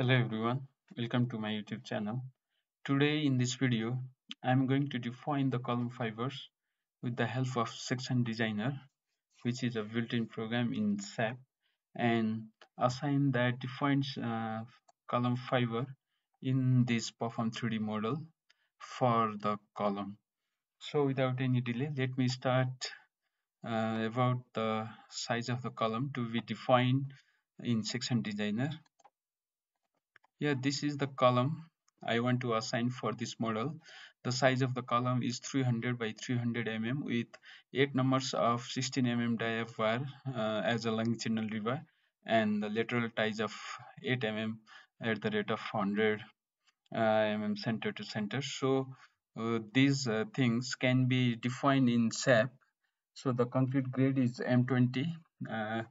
Hello everyone, welcome to my YouTube channel. Today in this video, I am going to define the column fibers with the help of Section Designer, which is a built-in program in SAP, and assign that defines uh, column fiber in this Perform 3D model for the column. So without any delay, let me start uh, about the size of the column to be defined in Section Designer here this is the column I want to assign for this model. The size of the column is 300 by 300 mm with 8 numbers of 16 mm dia wire uh, as a longitudinal rebar and the lateral ties of 8 mm at the rate of 100 uh, mm center to center. So uh, these uh, things can be defined in SAP so the concrete grade is M20 uh,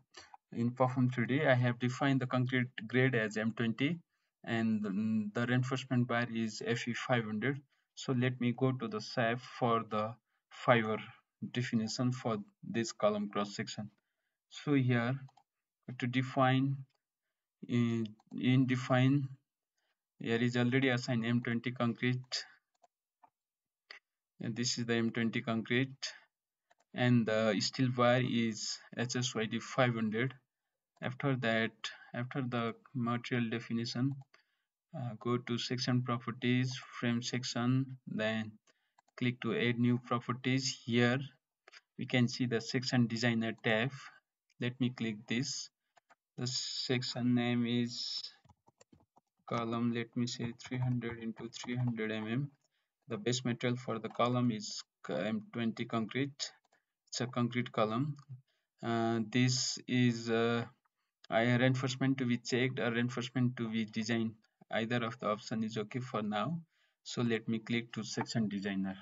in Perform 3D I have defined the concrete grade as M20 and the mm, reinforcement bar is FE500 so let me go to the SAP for the fiber definition for this column cross section. So here to define in, in define here is already assigned M20 concrete. And this is the M20 concrete. And the steel wire is HYSD 500 after that after the material definition uh, go to section properties frame section then click to add new properties. Here we can see the section designer tab. Let me click this. The section name is column let me say 300 into 300 mm. The base material for the column is m20 concrete. It's a concrete column. Uh, this is uh, reinforcement to be checked or reinforcement to be designed either of the option is okay for now. So let me click to section designer.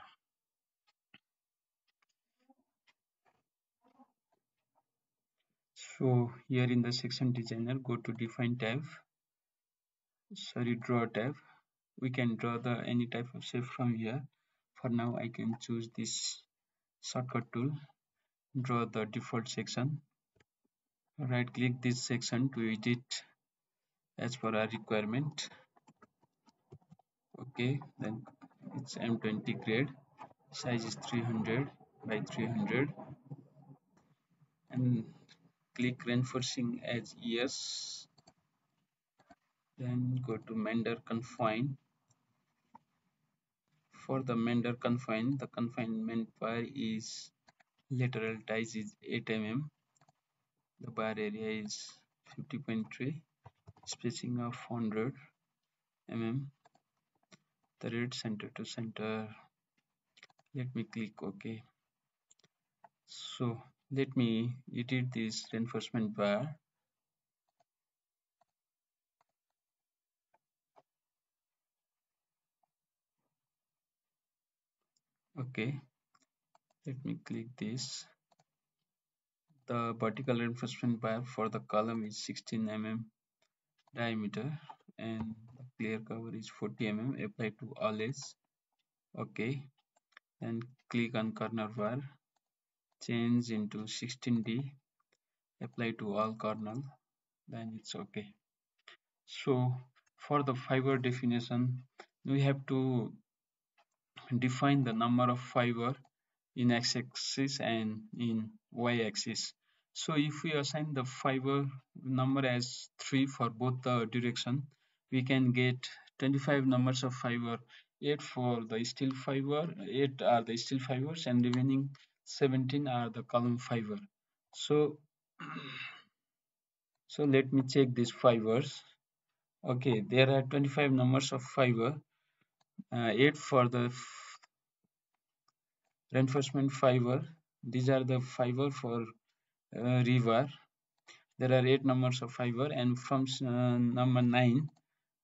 So here in the section designer go to define tab. Sorry draw tab. We can draw the any type of shape from here. For now i can choose this shortcut tool. Draw the default section. Right click this section to edit as per our requirement. Okay then it's m20 grade. Size is 300 by 300 and click reinforcing as yes. Then go to Mander confine. For the Mander confine the confinement bar is lateral ties is 8 mm the bar area is 50.3 spacing of 100 mm the red center to center. Let me click ok. So let me edit this reinforcement bar. Okay let me click this. The vertical reinforcement bar for the column is 16 mm diameter and clear cover is 40 mm apply to all edge okay. Then click on corner bar change into 16d apply to all corner then it's okay. So for the fiber definition we have to define the number of fiber in x-axis and in y-axis so if we assign the fiber number as 3 for both the direction we can get 25 numbers of fiber 8 for the steel fiber 8 are the steel fibers and remaining 17 are the column fiber. So so let me check these fibers. Okay there are 25 numbers of fiber uh, 8 for the reinforcement fiber. These are the fiber for uh, rebar there are eight numbers of fiber and from uh, number nine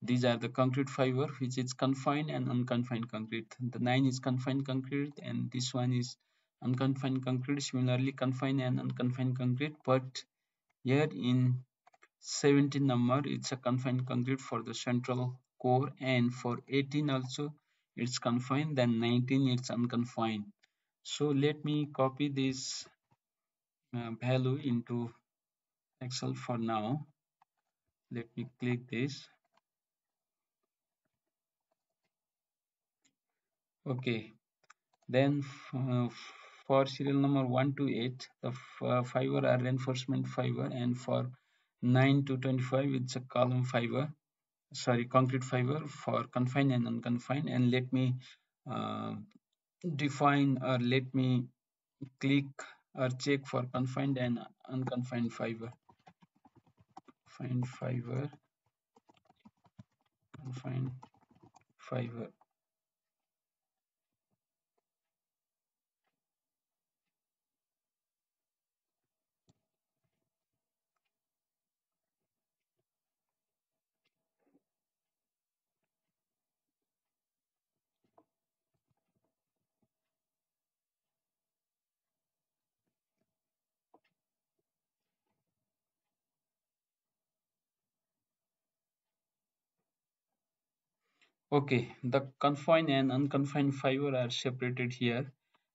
these are the concrete fiber which is confined and unconfined concrete. The nine is confined concrete and this one is unconfined concrete similarly confined and unconfined concrete. But here in 17 number it's a confined concrete for the central core and for 18 also it's confined then 19 it's unconfined. So let me copy this uh, value into excel for now. Let me click this. Okay. Then uh, for serial number 1 to 8 the uh, fiber are reinforcement fiber and for 9 to 25 it's a column fiber. Sorry concrete fiber for confined and unconfined. And let me uh, define or let me click or check for confined and unconfined fiber. Find fiber. Confined fiber okay the confined and unconfined fiber are separated here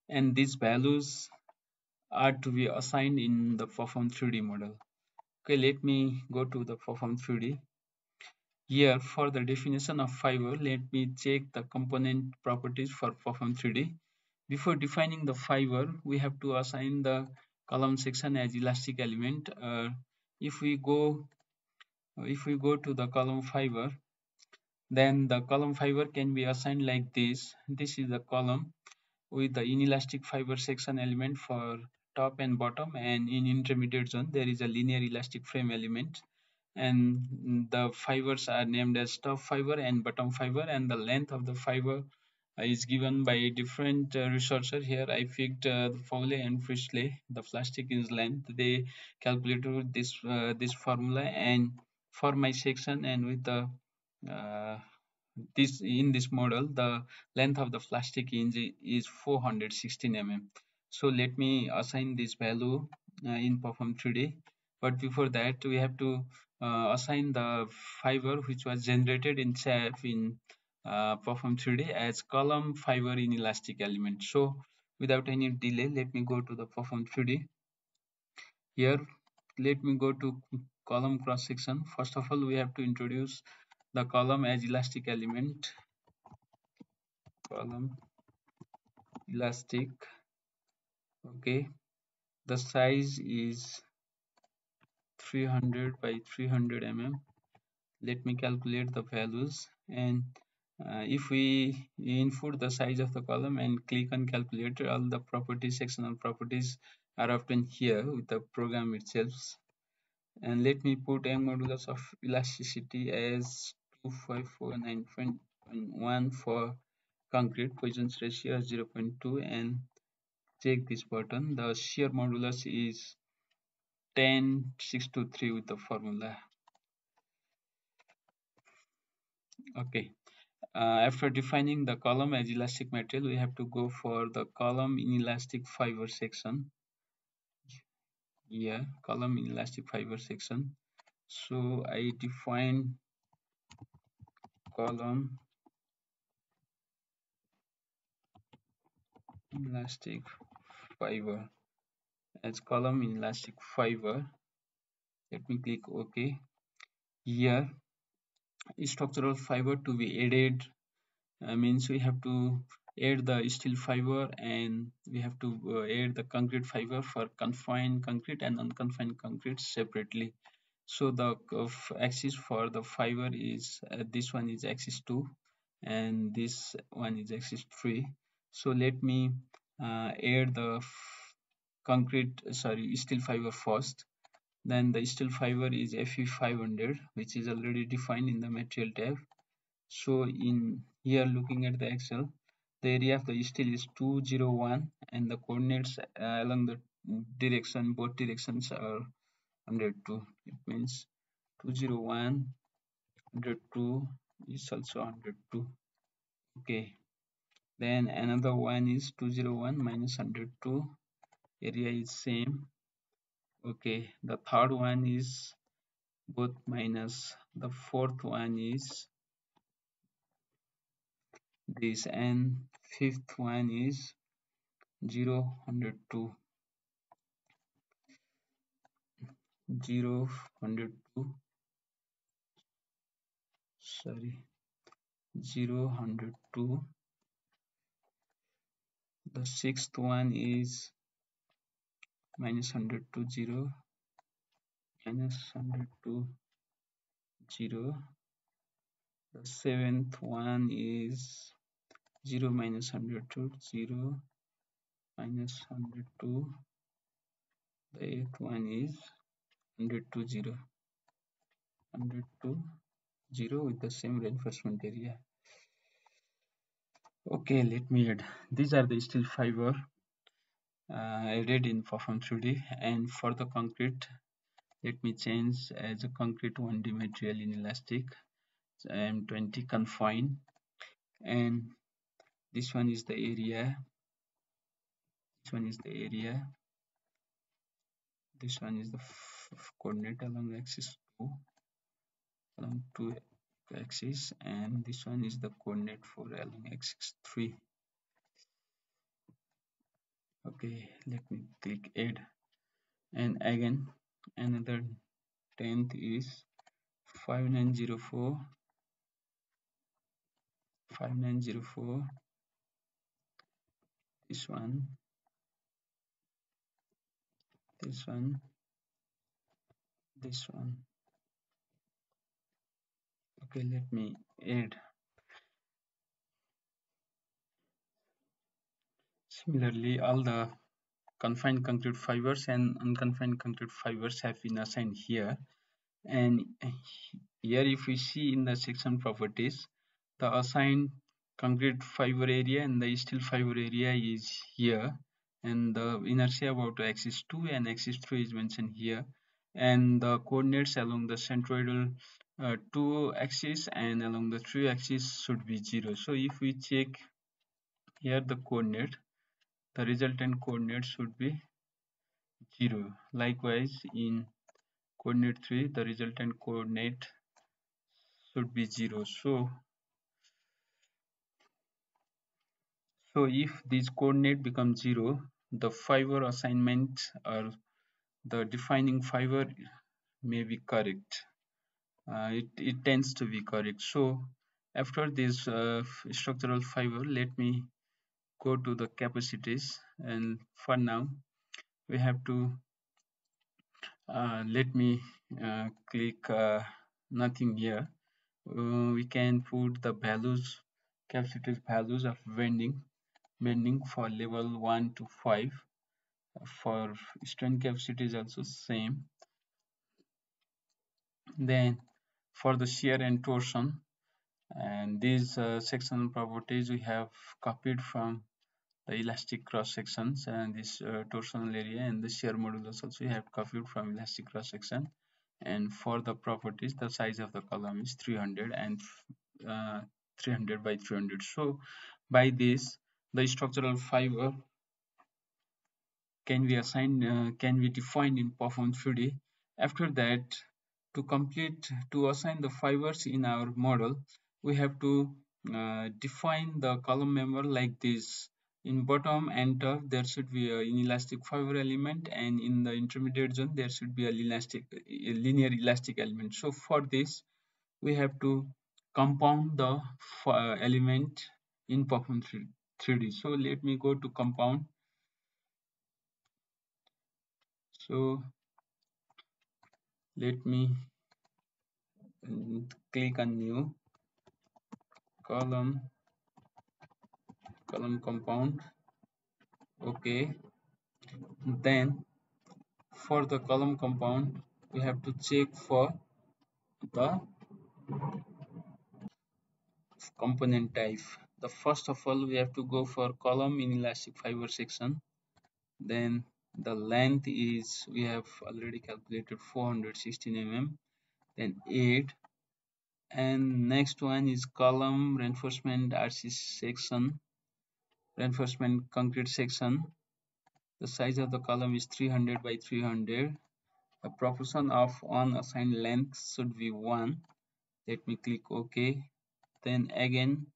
and these values are to be assigned in the perform 3d model. Okay let me go to the perform 3d here for the definition of fiber let me check the component properties for perform 3d before defining the fiber we have to assign the column section as elastic element. Uh, if we go if we go to the column fiber then the column fiber can be assigned like this. This is the column with the inelastic fiber section element for top and bottom and in intermediate zone there is a linear elastic frame element. And the fibers are named as top fiber and bottom fiber and the length of the fiber is given by different uh, researcher here i picked uh, Paulay and Priestley the plastic is length. They calculated this uh, this formula and for my section and with the uh, this in this model the length of the plastic hinge is 416 mm. So let me assign this value uh, in perform 3d but before that we have to uh, assign the fiber which was generated in SAP in uh, perform 3d as column fiber in elastic element. So without any delay let me go to the perform 3d here let me go to column cross section. First of all we have to introduce the column as elastic element. Column elastic. Okay. The size is 300 by 300 mm. Let me calculate the values and uh, if we input the size of the column and click on calculator all the properties sectional properties are often here with the program itself. And let me put m modulus of elasticity as 25491 for concrete Poisson's ratio is 0.2 and check this button. The shear modulus is 10623 with the formula. Okay. Uh, after defining the column as elastic material we have to go for the column inelastic fiber section. Yeah column inelastic fiber section. So i define column. Elastic fiber. As column elastic fiber let me click ok. Here structural fiber to be added uh, means we have to add the steel fiber and we have to uh, add the concrete fiber for confined concrete and unconfined concrete separately so the axis for the fiber is uh, this one is axis 2 and this one is axis 3 so let me uh, add the concrete sorry steel fiber first. Then the steel fiber is fe500 which is already defined in the material tab. So in here looking at the excel the area of the steel is 201 and the coordinates uh, along the direction both directions are 102 it means 201 102 is also 102 okay. Then another one is 201 minus 102 area is same. Okay. The third one is both minus the fourth one is this and fifth one is 0 102 0 102 sorry 0 102 the sixth one is minus 100 to 0 minus 100 0 the seventh one is 0 minus 100 to 0 minus 100 the eighth one is 100 to 0 100 to 0 with the same reinforcement area. Okay let me add. These are the steel fiber uh, added in perform 3d and for the concrete let me change. As a concrete 1d material in elastic so m20 confine. And this one is the area. This one is the area. This one is the coordinate along axis 2 along 2 axis and this one is the coordinate for along axis 3 okay let me click add. And again another 10th is 5904 5904 this one this one this one. Okay let me add similarly all the confined concrete fibers and unconfined concrete fibers have been assigned here. And here if we see in the section properties the assigned concrete fiber area and the steel fiber area is here. And the inertia about axis 2 and axis 3 is mentioned here and the coordinates along the centroidal uh, 2 axis and along the 3 axis should be 0 so if we check here the coordinate the resultant coordinate should be 0 likewise in coordinate 3 the resultant coordinate should be 0 so so if this coordinate becomes 0 the fiber assignment or the defining fiber may be correct. Uh, it, it tends to be correct. So after this uh, structural fiber let me go to the capacities. And for now we have to uh, let me uh, click uh, nothing here. Uh, we can put the values capacitors values of bending bending for level 1 to 5 for strain capacity is also same. Then for the shear and torsion and these uh, sectional properties we have copied from the elastic cross sections and this uh, torsional area and the shear modulus also we have copied from elastic cross section. And for the properties the size of the column is 300 and uh, 300 by 300 so by this the structural fiber can be assigned uh, can be defined in perform 3d after that to complete to assign the fibers in our model we have to uh, define the column member like this. In bottom and top there should be an elastic fiber element and in the intermediate zone there should be a elastic a linear elastic element. So for this we have to compound the uh, element in perform 3d so let me go to compound so let me click on new column column compound. Okay. Then for the column compound we have to check for the component type. The first of all we have to go for column in elastic fiber section. Then the length is we have already calculated 416 mm then 8 and next one is column reinforcement RC section reinforcement concrete section. The size of the column is 300 by 300 the proportion of unassigned length should be 1 let me click ok. Then again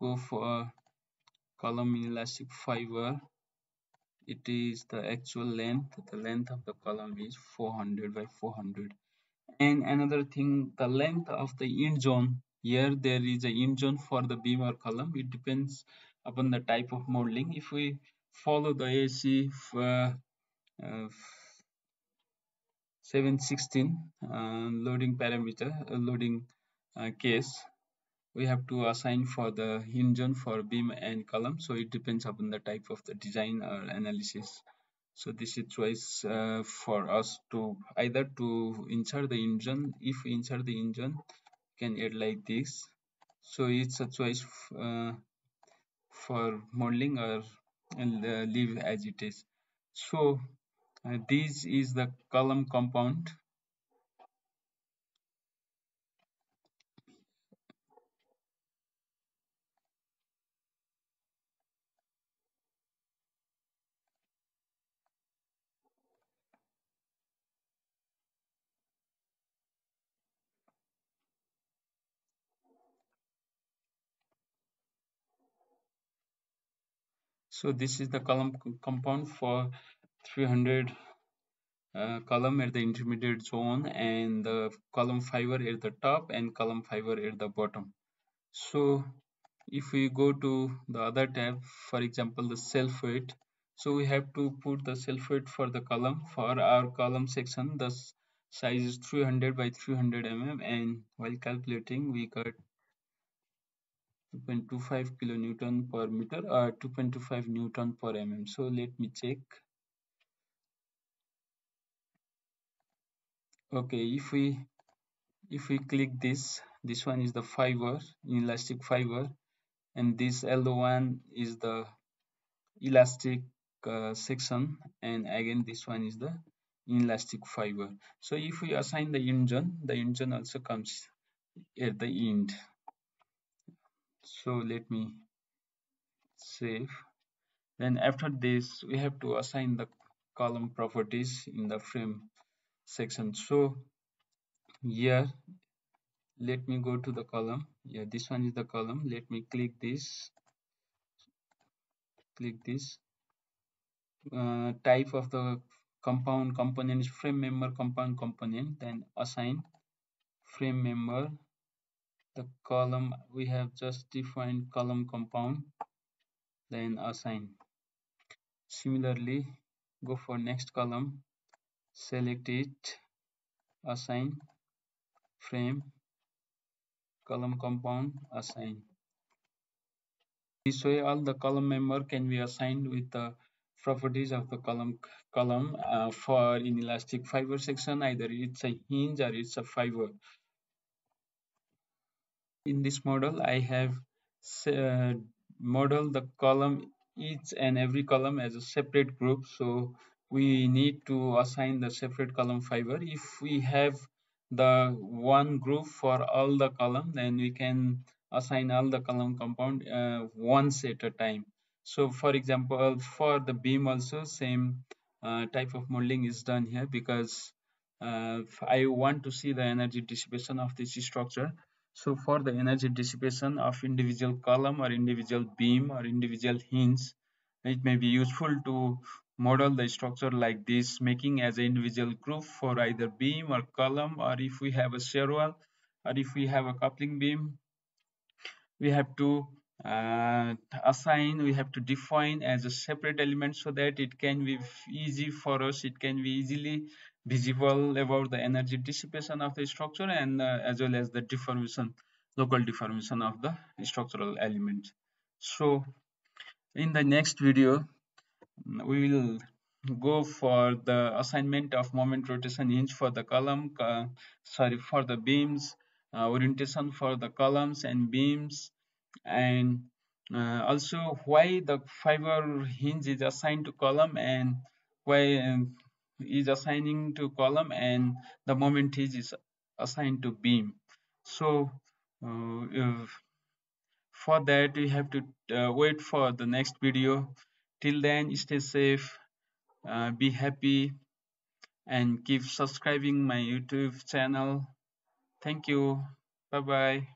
go for column elastic fiber it is the actual length. The length of the column is 400 by 400 and another thing the length of the end zone. Here there is a end zone for the beam or column. It depends upon the type of modeling. If we follow the AC uh, uh, 716 uh, loading parameter uh, loading uh, case we have to assign for the end zone for beam and column. So it depends upon the type of the design or analysis. So this is choice uh, for us to either to insert the end zone if we insert the end zone can add like this. So it's a choice uh, for modeling or uh, leave as it is. So uh, this is the column compound so this is the column compound for 300 uh, column at the intermediate zone and the column fiber at the top and column fiber at the bottom. So if we go to the other tab for example the self weight so we have to put the self weight for the column for our column section. The size is 300 by 300 mm and while calculating we got 2.25 kilonewton per meter or 2.25 newton per mm. So let me check. Okay if we if we click this this one is the fiber elastic fiber and this yellow one is the elastic uh, section and again this one is the elastic fiber. So if we assign the end zone the end zone also comes at the end so let me save. Then after this we have to assign the column properties in the frame section. So here let me go to the column. Yeah this one is the column. Let me click this. Click this. Uh, type of the compound component is frame member compound component then assign frame member the column we have just defined column compound then assign. Similarly go for next column select it assign frame column compound assign. This way all the column member can be assigned with the properties of the column column uh, for inelastic fiber section either it's a hinge or it's a fiber in this model I have uh, modeled the column each and every column as a separate group. So we need to assign the separate column fiber. If we have the one group for all the column then we can assign all the column compound uh, once at a time. So for example for the beam also same uh, type of modeling is done here because uh, I want to see the energy dissipation of this structure so for the energy dissipation of individual column or individual beam or individual hinge, it may be useful to model the structure like this, making as an individual group for either beam or column, or if we have a shear wall, or if we have a coupling beam, we have to uh, assign, we have to define as a separate element so that it can be easy for us, it can be easily visible about the energy dissipation of the structure and uh, as well as the deformation local deformation of the structural element. So in the next video we will go for the assignment of moment rotation hinge for the column uh, sorry for the beams uh, orientation for the columns and beams and uh, also why the fiber hinge is assigned to column and why um, is assigning to column and the moment is assigned to beam. So uh, for that we have to uh, wait for the next video. Till then stay safe uh, be happy and keep subscribing my youtube channel. Thank you. Bye bye